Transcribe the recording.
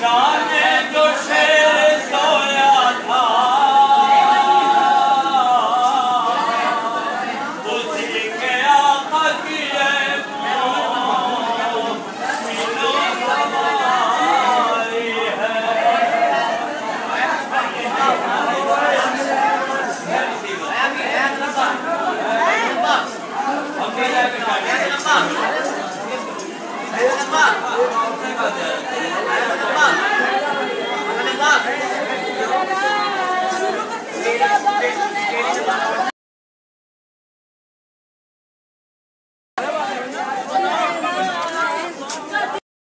Shot. まあ、